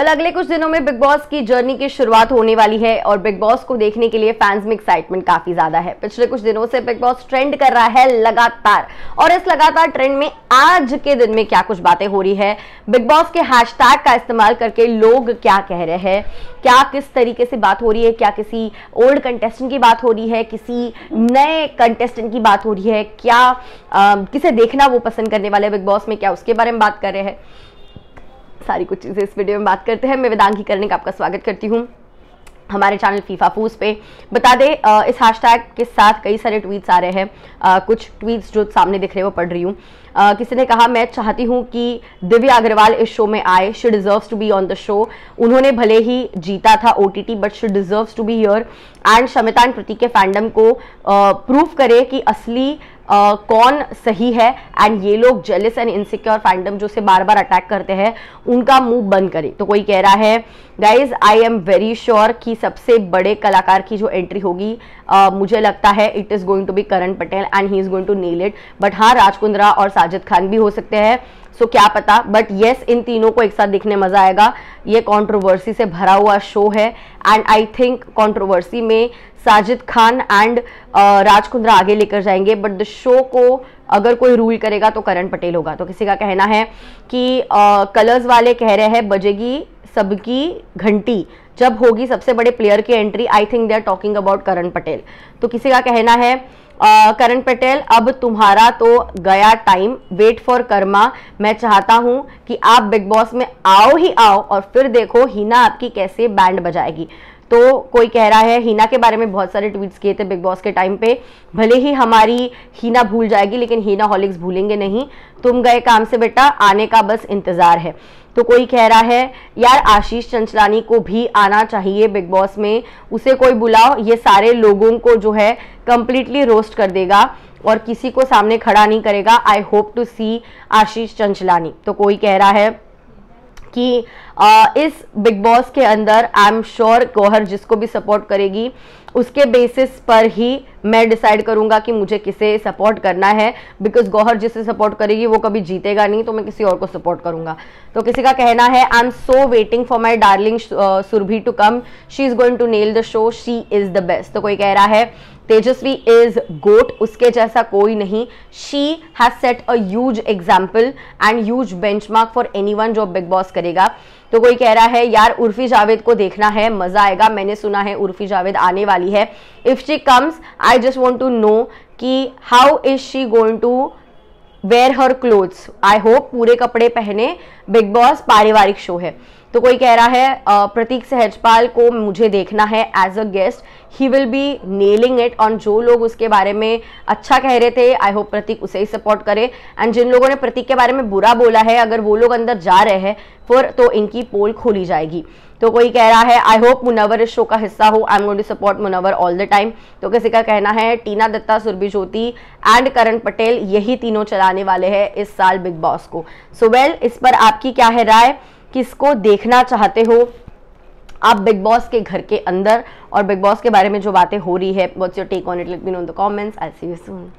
Well well, अगले कुछ दिनों में बिग बॉस की जर्नी की शुरुआत होने वाली है और बिग बॉस को देखने के लिए फैंस में एक्साइटमेंट काफ़ी ज़्यादा है। पिछले कुछ दिनों से बिग बॉस ट्रेंड कर रहा है लगातार। और इस लगातार ट्रेंड में आज के दिन में क्या कुछ बातें हो रही है? बिग बॉस के हैशटैग का इस्तेमाल करके लोग क्या कह रहे हैं? क्या किस तरीके से बात हो रही है? क्या किसी ओल्ड कंटेस्टेंट की बात हो रही है? किसी नए कंटेस्टेंट की बात हो रही है? क्या आ, किसे देखना वो पसंद करने वाले बिग बॉस में? क्या उसके बारे में बात कर रहे हैं? सारी कुछ चीज़ें इस वीडियो में बात करते हैं। मैं वेदांगी करने का आपका स्वागत करती हूँ। हमारे चैनल फीफा फूस पे। बता दें इस हैशटैग के साथ कई सारे ट्वीट्स आ रहे हैं। कुछ ट्वीट्स जो सामने दिख रहे हैं, वो पढ़ रही हूँ। किसी ने कहा, मैं चाहती हूँ कि दिव्या अग्रवाल इस शो में आए। She deserves to be on the show उन्होंने भले ही जीता था O T T but she deserves to be here and Shamita and Prateek के फैंडम को प्रूव करे कि असली कौन सही है? एंड ये लोग जेलिस एंड इनसिक्योर फैंडम जो से बार बार अटैक करते हैं उनका मुँह बंद करें। तो कोई कह रहा है guys I am very sure कि सबसे बड़े कलाकार की जो एंट्री होगी uh, मुझे लगता है it is going to be Karan Patel and he is going to nail it but हाँ राजकुंद्रा और साजिद खान भी हो सकते हैं। सो क्या पता? बट येस yes, इन तीनों को एक साथ देखने मज़ा आएगा। ये कॉन्ट्रोवर्सी से भरा हुआ शो है। एंड आई थिंक कॉन्ट्रोवर्सी में साजिद खान एंड राजकुंद्रा आगे लेकर जाएँगे। बट द शो को अगर कोई रूल करेगा तो करण पटेल होगा। तो किसी का कहना है कि कलर्स वाले कह रहे हैं बजेगी सबकी घंटी, जब होगी सबसे बड़े प्लेयर की entry I think they are talking about Karan Patel तो किसी का कहना है करण पटेल अब तुम्हारा तो गया टाइम वेट फॉर कर्मा मैं चाहता हूँ कि आप बिग बॉस में आओ ही आओ और फिर देखो हीना आपकी कैसे बैंड बजाएगी। तो कोई कह रहा है, हीना के बारे में बहुत सारे ट्वीट्स किए थे बिग बॉस के टाइम पे। भले ही हमारी हीना भूल जाएगी, लेकिन हीना हॉलिक्स भूलेंगे नहीं। तुम गए काम से बेटा, आने का बस इंतज़ार है। तो कोई कह रहा है, यार, आशीष चंचलानी को भी आना चाहिए बिग बॉस में। उसे कोई बुलाओ, ये सारे लोगों को जो है कंप्लीटली रोस्ट कर देगा और किसी को सामने खड़ा नहीं करेगा। I hope to see Ashish Chanchlani. तो कोई कह रहा है कि आ, इस बिग बॉस के अंदर आई एम श्योर गौहर जिसको भी सपोर्ट करेगी उसके बेसिस पर ही मैं डिसाइड करूँगा कि मुझे किसे सपोर्ट करना है बिकॉज़ गौहर जिसे सपोर्ट करेगी वो कभी जीतेगा नहीं तो मैं किसी और को सपोर्ट करूँगा। तो किसी का कहना है I am so waiting for my darling Surbhi to come she is going to nail the show she is the best तो कोई कह रहा है तेजस्वी इज़ गोट उसके जैसा कोई नहीं। She has set a huge example and huge benchmark for anyone जो बिग बॉस करेगा। तो कोई कह रहा है, यार, उर्फी जावेद को देखना है, मज़ा आएगा। मैंने सुना है उर्फी जावेद आने वाली है। If she comes I just want to know कि how is she going to wear her clothes I hope पूरे कपड़े पहने बिग बॉस पारिवारिक शो है। तो कोई कह रहा है प्रतीक सहजपाल को मुझे देखना है as a guest he will be nailing it on जो लोग उसके बारे में अच्छा कह रहे थे आई होप प्रतीक उसे ही सपोर्ट करे. एंड जिन लोगों ने प्रतीक के बारे में बुरा बोला है अगर वो लोग अंदर जा रहे हैं फिर तो इनकी पोल खोली जाएगी. तो कोई कह रहा है आई होप मुनवर इस शो का हिस्सा हो. I am going to support Munawar all the time तो किसी का कहना है टीना दत्ता सुरभि ज्योति एंड करण पटेल यही तीनों चलाने वाले हैं इस साल बिग बॉस को. सो so वेल well, इस पर आपकी क्या है राय? किसको देखना चाहते हो? आप बिग बॉस के घर के अंदर और बिग बॉस के बारे में जो बातें हो रही है what's your take on it let me know the comments I see you soon